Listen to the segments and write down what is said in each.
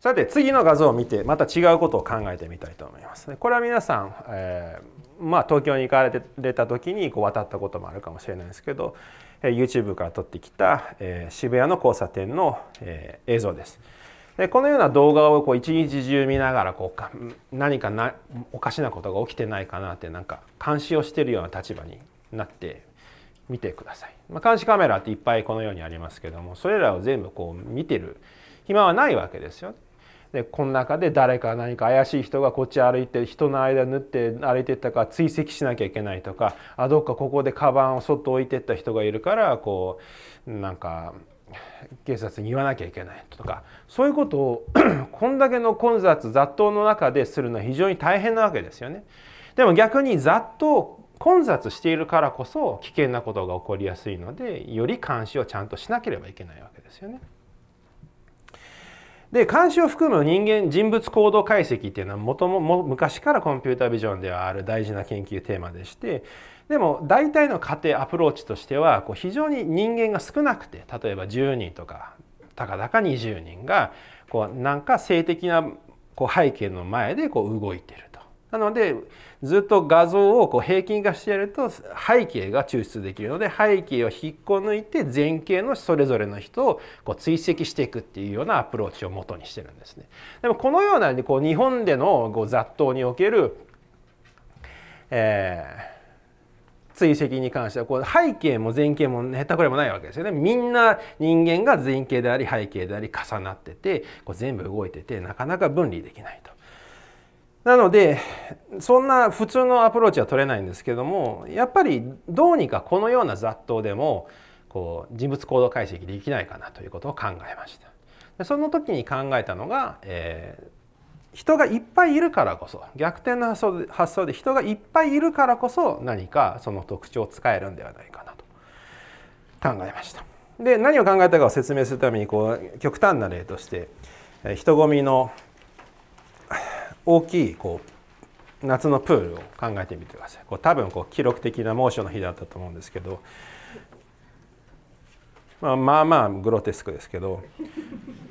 さて次の画像を見てまた違うことを考えてみたいと思います。これは皆さん、えー、まあ、東京に行かれた時にこう渡ったこともあるかもしれないですけど YouTube から撮ってきた、えー、渋谷の交差点の、えー、映像です。でこのような動画をこう一日中見ながらこうか何かなおかしなことが起きてないかなってなんか監視をしているような立場になって見てください。まあ、監視カメラっていっぱいこのようにありますけどもそれらを全部こう見てる暇はないわけですよ。でこの中で誰か何か怪しい人がこっち歩いて人の間縫って歩いてったから追跡しなきゃいけないとかあどっかここでカバンをそっと置いてった人がいるからこうなんか警察に言わなきゃいけないとかそういうことを こんだけの混雑雑踏の中でするのは非常に大変なわけですよね。でも逆に雑踏混雑しているからこそ危険なことが起こりやすいのでより監視をちゃんとしなければいけないわけですよね。で監視を含む人間人物行動解析っていうのはもとも昔からコンピュータービジョンではある大事な研究テーマでしてでも大体の過程アプローチとしてはこう非常に人間が少なくて例えば10人とかたかだか20人がこうなんか性的なこう背景の前でこう動いてると。なのでずっと画像をこう平均化してやると背景が抽出できるので背景を引っこ抜いて前景のそれぞれの人をこう追跡していくっていうようなアプローチを元にしてるんですね。でもこのようなこう日本でのこう雑踏における、えー追跡に関してはこう背景も前景もへったくれもないわけですよね。みんな人間が前景であり背景であり重なっててこう全部動いててなかなか分離できないと。なのでそんな普通のアプローチは取れないんですけどもやっぱりどうにかこのような雑踏でもこう人物行動解析できないかなということを考えました。でその時に考えたのが、えー、人がいっぱいいるからこそ逆転の発想で発想で人がいっぱいいるからこそ何かその特徴を使えるんではないかなと考えました。で何を考えたかを説明するためにこう極端な例として人混みの大きいこう夏のプールを考えてみてください。こう多分こう記録的な猛暑の日だったと思うんですけど、まあ、まあまあグロテスクですけど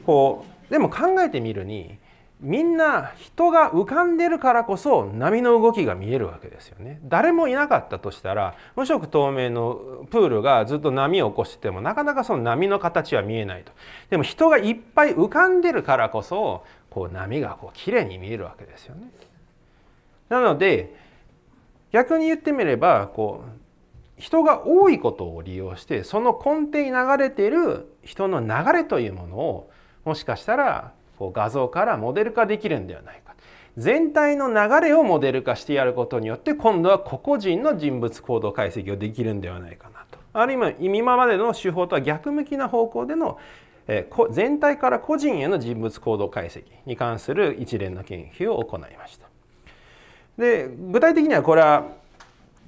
こうでも考えてみるにみんな人が浮かんでるからこそ波の動きが見えるわけですよね。誰もいなかったとしたら無色透明のプールがずっと波を起こしててもなかなかその波の形は見えないと。でも人がいっぱい浮かんでるからこそこう波がこう綺麗に見えるわけですよね。なので逆に言ってみればこう人が多いことを利用してその根底に流れている人の流れというものをもしかしたらこう画像からモデル化できるんではないか全体の流れをモデル化してやることによって今度は個々人の人物行動解析をできるんではないかなとあるいは今までの手法とは逆向きな方向での全体から個人への人物行動解析に関する一連の研究を行いました。で具体的にはこれは、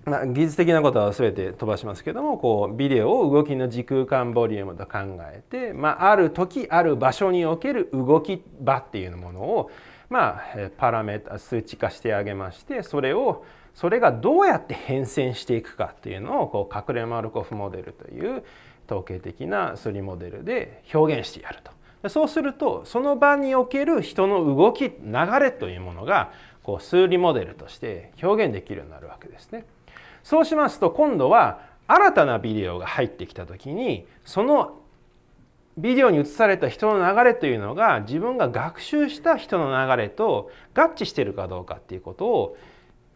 技術的なことは全て飛ばしますけどもこうビデオを動きの時空間ボリュームと考えて、まあ、ある時ある場所における動き場っていうものを、まあ、パラメータ数値化してあげましてそれをそれがどうやって変遷していくかっていうのをこう隠れマルコフモデルという統計的な数理モデルで表現してやるとそうするとその場における人の動き流れというものがこう数理モデルとして表現できるようになるわけですね。そうしますと今度は新たなビデオが入ってきた時にそのビデオに映された人の流れというのが自分が学習した人の流れと合致しているかどうかっていうことを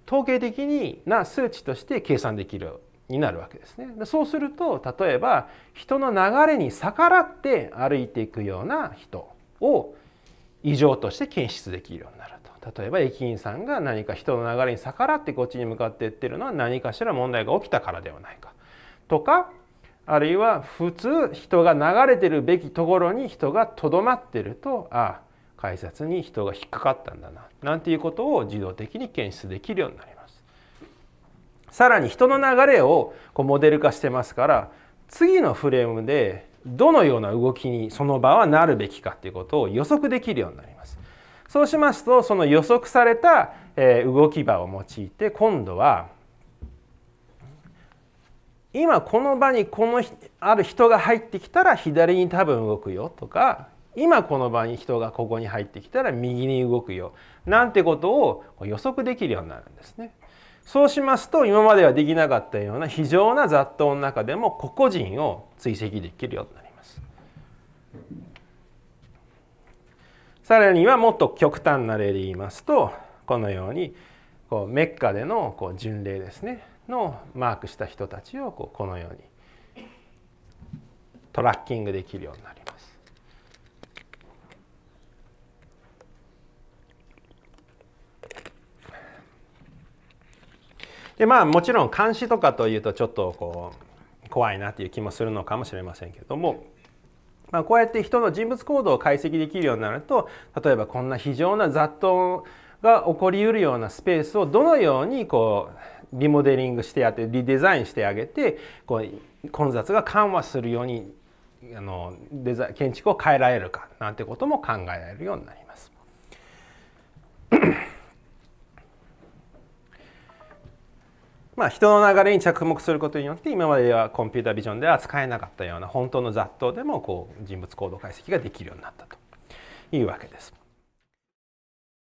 統計的な数値として計算できるになるわけですね。そうすると例えば人の流れに逆らって歩いていくような人を異常として検出できるようになると例えば駅員さんが何か人の流れに逆らってこっちに向かっていってるのは何かしら問題が起きたからではないかとかあるいは普通人が流れてるべきところに人がとどまってるとああ改札に人が引っかかったんだななんていうことを自動的に検出できるようになります。さらに人の流れをこうモデル化してますから次のフレームでどのような動きにその場はなるべきかということを予測できるようになります。そうしますとその予測された動き場を用いて今度は今この場にこのある人が入ってきたら左に多分動くよとか今この場に人がここに入ってきたら右に動くよなんてことを予測できるようになるんですね。そうしますと今まではできなかったような非常な雑踏の中でも個々人を追跡できるようになります。さらにはもっと極端な例で言いますとこのようにこうメッカでのこう巡礼ですねのマークした人たちをこうこのようにトラッキングできるようになります。でまあもちろん監視とかというとちょっとこう怖いなっていう気もするのかもしれませんけれども、まあ、こうやって人の人物行動を解析できるようになると例えばこんな非常な雑踏が起こりうるようなスペースをどのようにこうリモデリングしてやってリデザインしてあげてこう混雑が緩和するようにあのデザ建築を変えられるかなんてことも考えられるようになります。まあ、人の流れに着目することによって今まではコンピュータービジョンでは使えなかったような本当の雑踏でもこう人物行動解析ができるようになったというわけです。